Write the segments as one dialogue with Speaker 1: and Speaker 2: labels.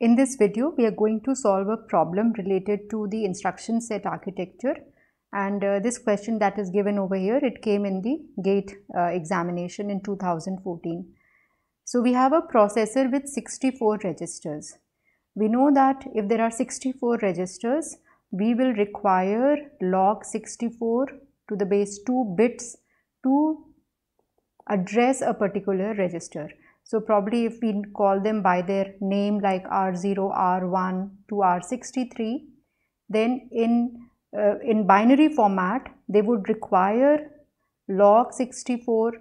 Speaker 1: In this video, we are going to solve a problem related to the instruction set architecture and uh, this question that is given over here, it came in the GATE uh, examination in 2014. So, we have a processor with 64 registers. We know that if there are 64 registers, we will require log 64 to the base 2 bits to address a particular register. So probably if we call them by their name like R0, R1 to R63, then in, uh, in binary format, they would require log 64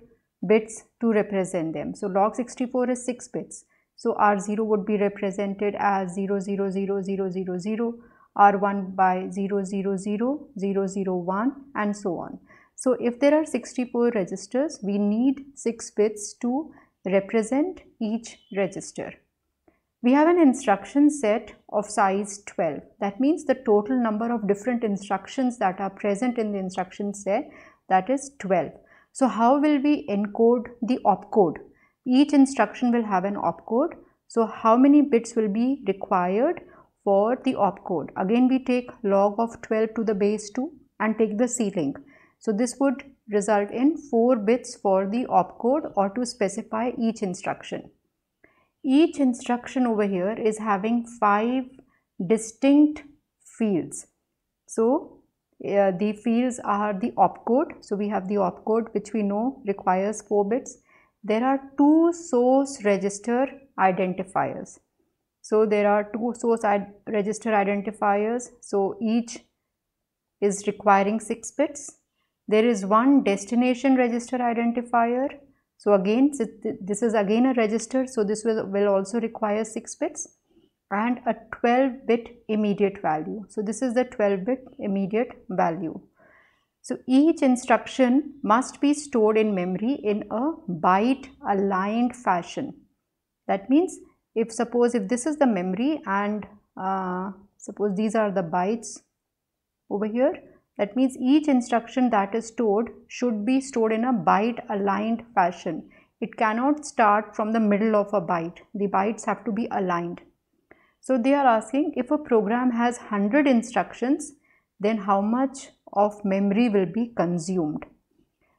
Speaker 1: bits to represent them. So log 64 is 6 bits. So R0 would be represented as 0, 0, 0, 0, 0, 0, R1 by 0, 0, 0, 0, 0, 1 and so on. So if there are 64 registers, we need 6 bits to represent each register. We have an instruction set of size 12. That means the total number of different instructions that are present in the instruction set that is 12. So how will we encode the opcode? Each instruction will have an opcode. So how many bits will be required for the opcode? Again we take log of 12 to the base 2 and take the ceiling. So this would result in 4 bits for the opcode or to specify each instruction. Each instruction over here is having 5 distinct fields. So uh, the fields are the opcode. So we have the opcode which we know requires 4 bits. There are two source register identifiers. So there are two source register identifiers. So each is requiring 6 bits there is one destination register identifier. So again, this is again a register. So this will, will also require 6 bits and a 12 bit immediate value. So this is the 12 bit immediate value. So each instruction must be stored in memory in a byte aligned fashion. That means if suppose if this is the memory and uh, suppose these are the bytes over here that means each instruction that is stored should be stored in a byte aligned fashion. It cannot start from the middle of a byte. The bytes have to be aligned. So they are asking if a program has 100 instructions, then how much of memory will be consumed.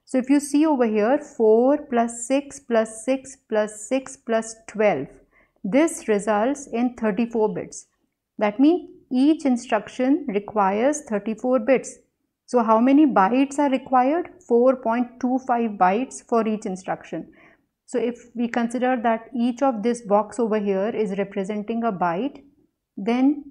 Speaker 1: So if you see over here 4 plus 6 plus 6 plus 6 plus 12, this results in 34 bits. That means each instruction requires 34 bits. So how many bytes are required? 4.25 bytes for each instruction. So if we consider that each of this box over here is representing a byte, then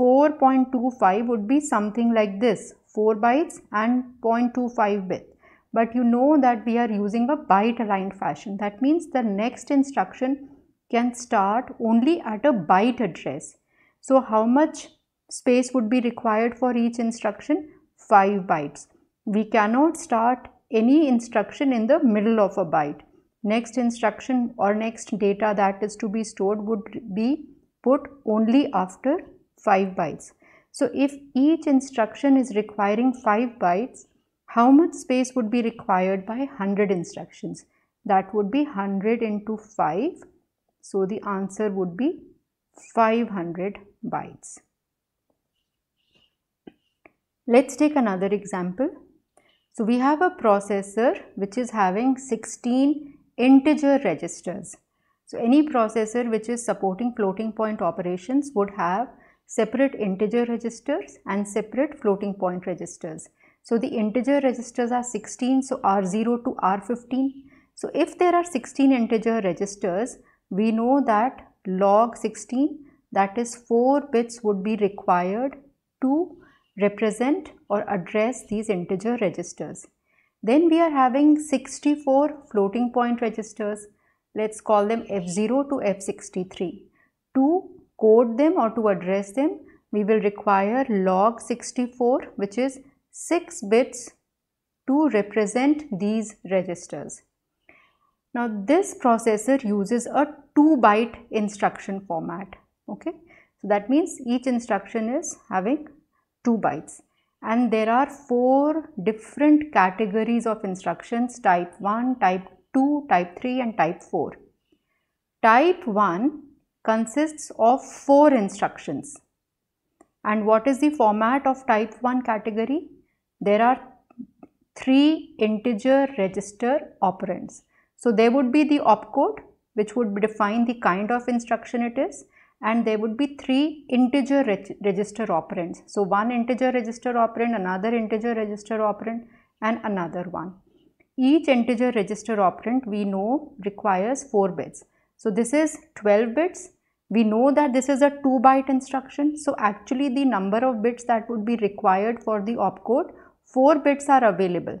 Speaker 1: 4.25 would be something like this, 4 bytes and 0.25 bit. But you know that we are using a byte aligned fashion. That means the next instruction can start only at a byte address. So how much space would be required for each instruction? 5 bytes. We cannot start any instruction in the middle of a byte. Next instruction or next data that is to be stored would be put only after 5 bytes. So if each instruction is requiring 5 bytes, how much space would be required by 100 instructions? That would be 100 into 5. So the answer would be 500 bytes. Let's take another example. So we have a processor which is having 16 integer registers. So any processor which is supporting floating point operations would have separate integer registers and separate floating point registers. So the integer registers are 16, so R0 to R15. So if there are 16 integer registers, we know that log 16 that is 4 bits would be required to represent or address these integer registers. Then we are having 64 floating point registers. Let's call them F0 to F63. To code them or to address them, we will require log 64 which is 6 bits to represent these registers. Now this processor uses a 2 byte instruction format. Okay, so that means each instruction is having 2 bytes and there are four different categories of instructions type 1 type 2 type 3 and type 4 type 1 consists of 4 instructions. And what is the format of type 1 category? There are 3 integer register operands. So there would be the opcode which would define the kind of instruction it is and there would be 3 integer reg register operands. So one integer register operand, another integer register operand and another one. Each integer register operand we know requires 4 bits. So this is 12 bits. We know that this is a 2 byte instruction. So actually the number of bits that would be required for the opcode 4 bits are available.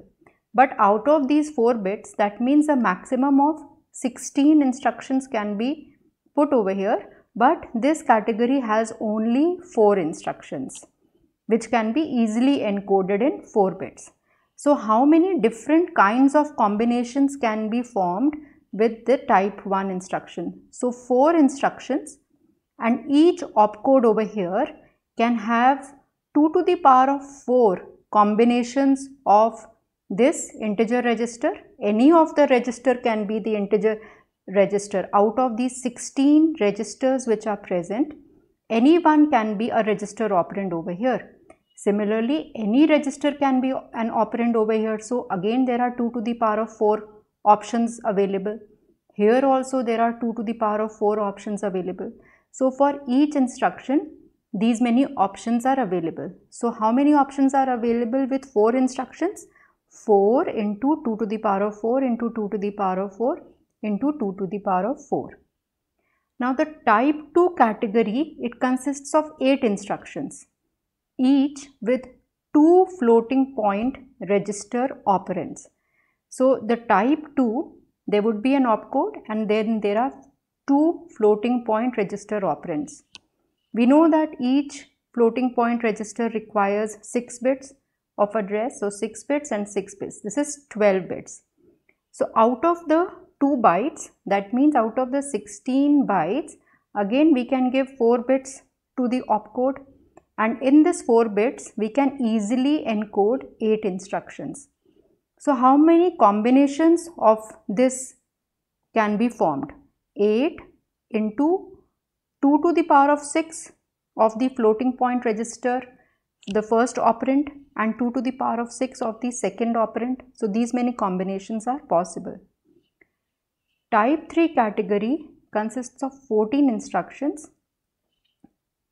Speaker 1: But out of these 4 bits that means a maximum of 16 instructions can be put over here but this category has only 4 instructions which can be easily encoded in 4 bits. So how many different kinds of combinations can be formed with the type 1 instruction? So 4 instructions and each opcode over here can have 2 to the power of 4 combinations of this integer register. Any of the register can be the integer register. Out of these 16 registers which are present, any one can be a register operand over here. Similarly, any register can be an operand over here. So, again there are 2 to the power of 4 options available. Here also there are 2 to the power of 4 options available. So, for each instruction these many options are available. So, how many options are available with 4 instructions? 4 into 2 to the power of 4 into 2 to the power of 4 into 2 to the power of 4. Now the type 2 category, it consists of 8 instructions, each with 2 floating point register operands. So the type 2, there would be an opcode and then there are 2 floating point register operands. We know that each floating point register requires 6 bits of address, so 6 bits and 6 bits. This is 12 bits. So out of the 2 bytes that means out of the 16 bytes again we can give 4 bits to the opcode and in this 4 bits we can easily encode 8 instructions. So how many combinations of this can be formed? 8 into 2 to the power of 6 of the floating point register the first operand and 2 to the power of 6 of the second operand. So these many combinations are possible. Type 3 category consists of 14 instructions.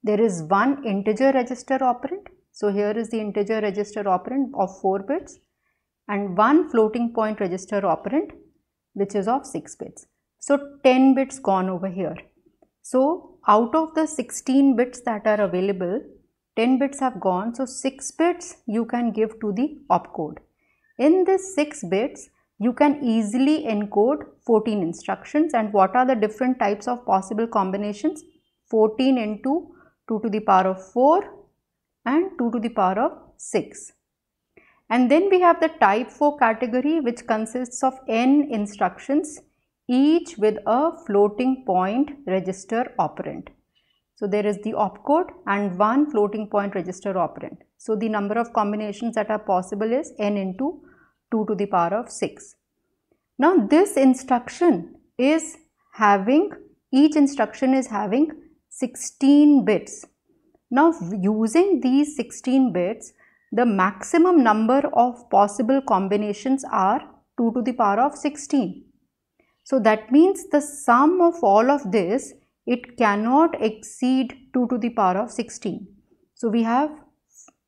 Speaker 1: There is one integer register operand. So here is the integer register operand of 4 bits and one floating point register operand which is of 6 bits. So 10 bits gone over here. So out of the 16 bits that are available, 10 bits have gone. So 6 bits you can give to the opcode. In this 6 bits, you can easily encode 14 instructions and what are the different types of possible combinations 14 into 2 to the power of 4 and 2 to the power of 6 and then we have the type 4 category which consists of n instructions each with a floating point register operand. So there is the opcode and one floating point register operand. So the number of combinations that are possible is n into 2 to the power of 6. Now this instruction is having, each instruction is having 16 bits. Now using these 16 bits, the maximum number of possible combinations are 2 to the power of 16. So that means the sum of all of this, it cannot exceed 2 to the power of 16. So we have,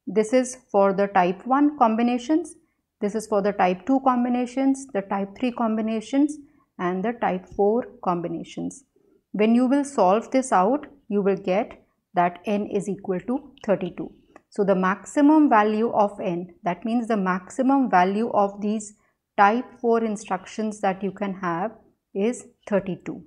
Speaker 1: this is for the type 1 combinations this is for the type 2 combinations, the type 3 combinations and the type 4 combinations. When you will solve this out, you will get that n is equal to 32. So the maximum value of n, that means the maximum value of these type 4 instructions that you can have is 32.